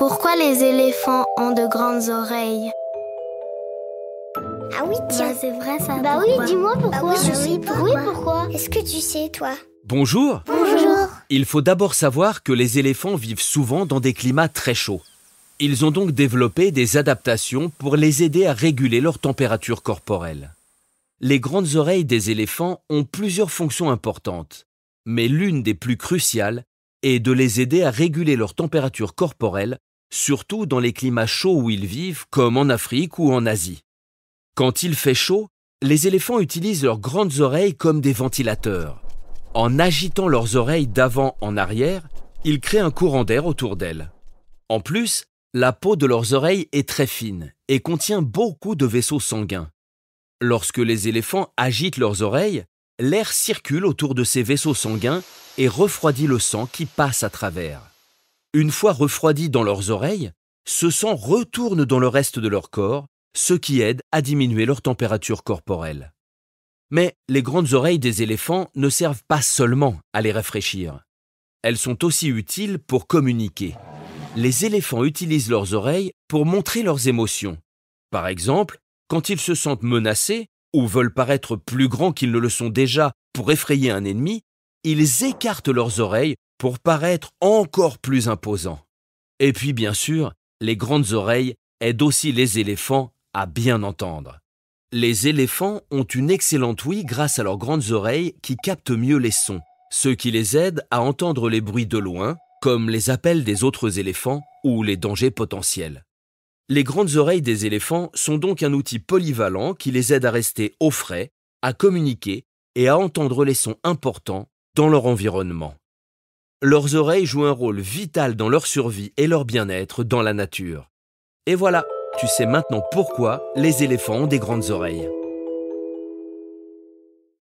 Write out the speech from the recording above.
Pourquoi les éléphants ont de grandes oreilles? Ah oui, tiens. Bah, c'est vrai ça. Bah oui, pourquoi? dis-moi pourquoi. Bah oui, je Bah sais pourquoi. Oui, pourquoi Est-ce que tu sais, toi? Bonjour Bonjour. Il faut d'abord savoir que les éléphants vivent souvent dans des climats très chauds. Ils ont donc développé des adaptations pour les aider à réguler leur température corporelle. Les grandes oreilles des éléphants ont plusieurs fonctions importantes, mais l'une des plus cruciales est de les aider à réguler leur température corporelle, surtout dans les climats chauds où ils vivent, comme en Afrique ou en Asie. Quand il fait chaud, les éléphants utilisent leurs grandes oreilles comme des ventilateurs. En agitant leurs oreilles d'avant en arrière, ils créent un courant d'air autour d'elles. En plus, la peau de leurs oreilles est très fine et contient beaucoup de vaisseaux sanguins. Lorsque les éléphants agitent leurs oreilles, l'air circule autour de ces vaisseaux sanguins et refroidit le sang qui passe à travers. Une fois refroidi dans leurs oreilles, ce sang retourne dans le reste de leur corps, ce qui aide à diminuer leur température corporelle. Mais les grandes oreilles des éléphants ne servent pas seulement à les rafraîchir. Elles sont aussi utiles pour communiquer. Les éléphants utilisent leurs oreilles pour montrer leurs émotions. Par exemple, quand ils se sentent menacés ou veulent paraître plus grands qu'ils ne le sont déjà pour effrayer un ennemi, ils écartent leurs oreilles pour paraître encore plus imposants. Et puis bien sûr, les grandes oreilles aident aussi les éléphants à bien entendre. Les éléphants ont une excellente ouïe grâce à leurs grandes oreilles qui captent mieux les sons, ce qui les aide à entendre les bruits de loin, comme les appels des autres éléphants ou les dangers potentiels. Les grandes oreilles des éléphants sont donc un outil polyvalent qui les aide à rester au frais, à communiquer et à entendre les sons importants dans leur environnement. Leurs oreilles jouent un rôle vital dans leur survie et leur bien-être dans la nature. Et voilà, tu sais maintenant pourquoi les éléphants ont des grandes oreilles.